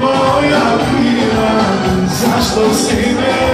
moja ima Zašto si me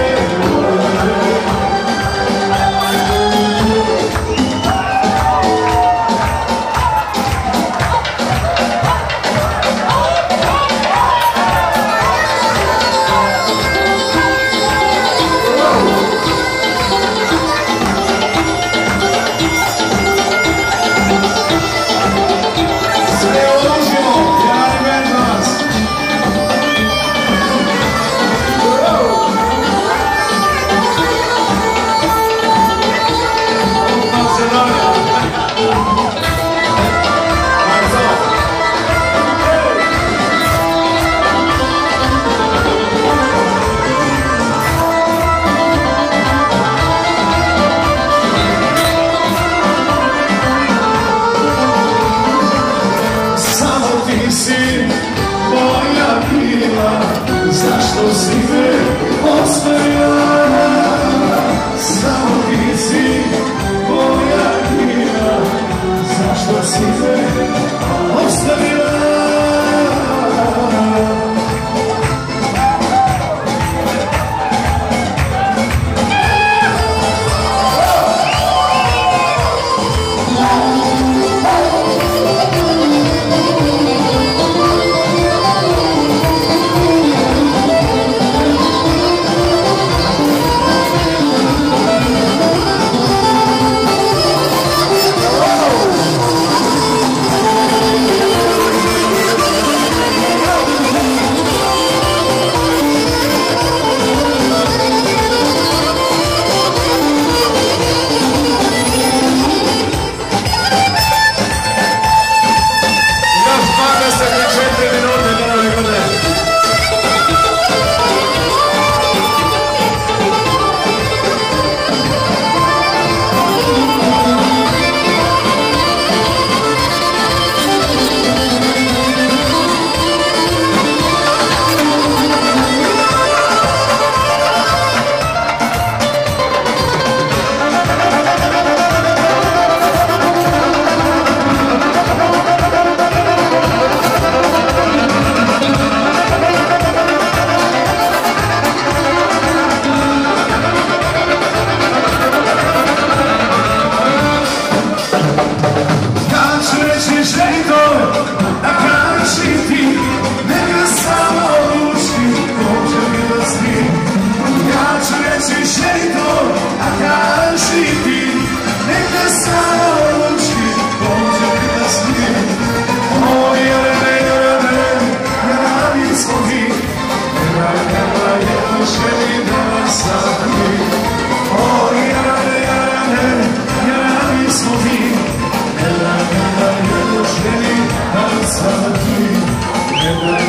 never,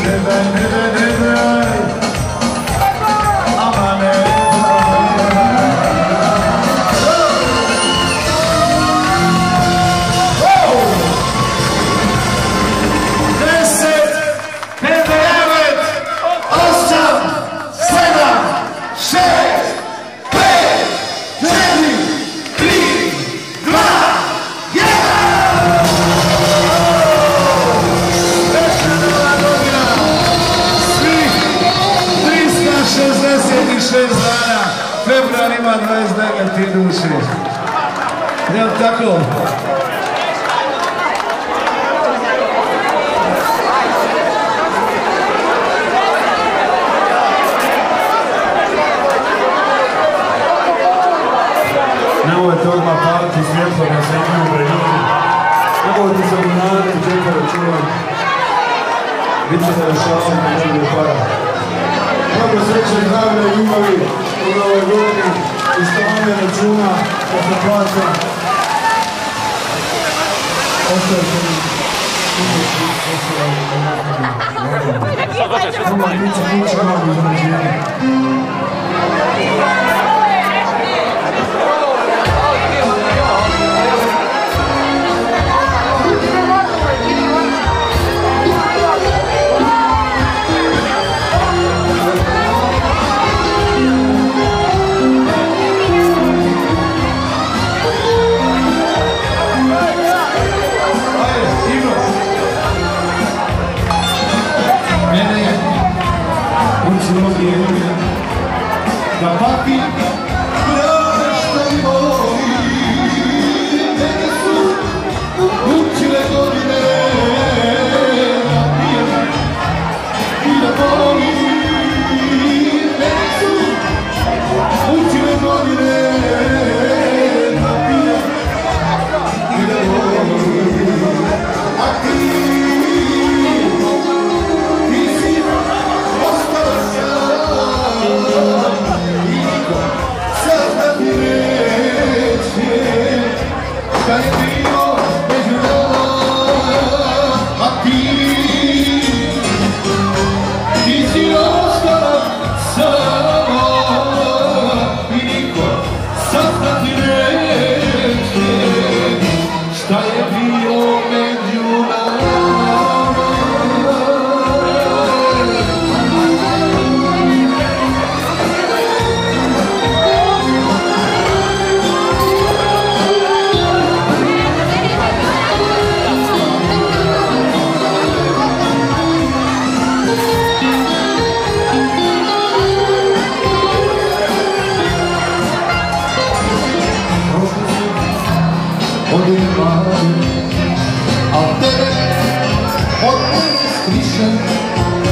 never, never 366 dana, februar ima 29 duše. Jel tako? Nemojte odmah paliti svjetlo na zemlju pred ljudi. Nemojte se obnavljati džepove čuvati. Bit ćete rešavati na tebi para. Mnogo sreće i zdravlja i ljubavi u novoj godini i stavljanje računa se plaća. Ostavite mi. Samo kuća, kuća, malo izrađenje. от ныне скрещен.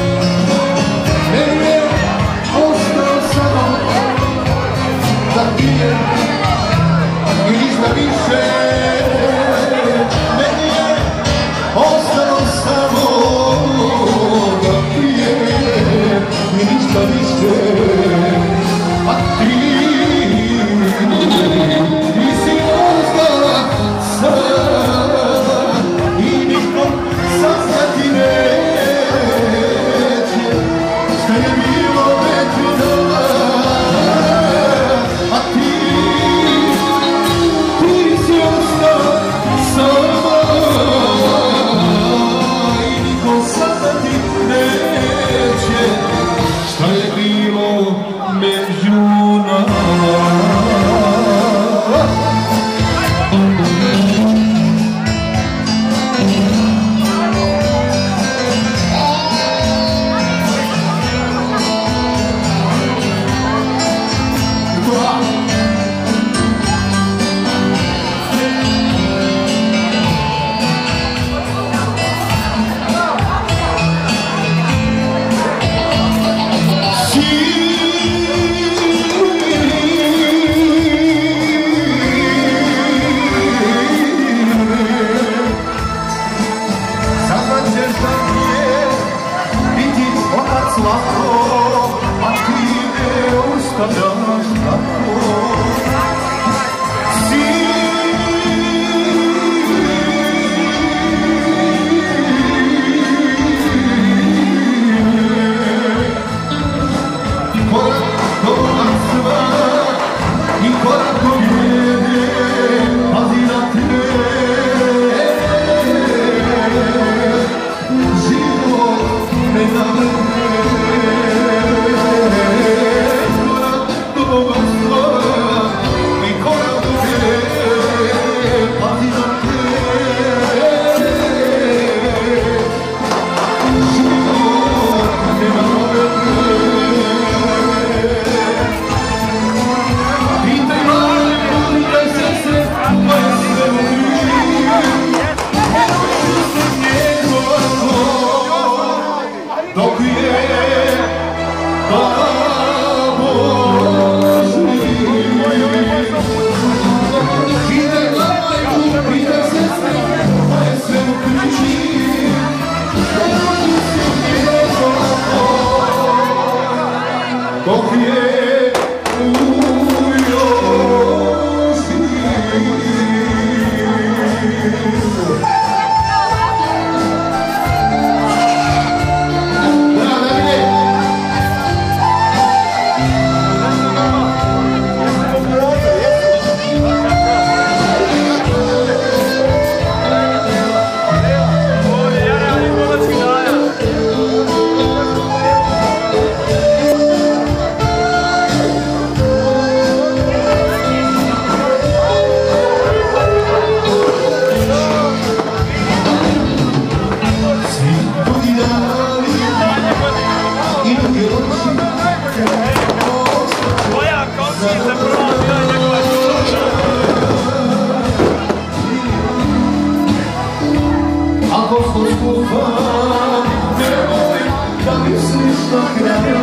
nós. fucking out.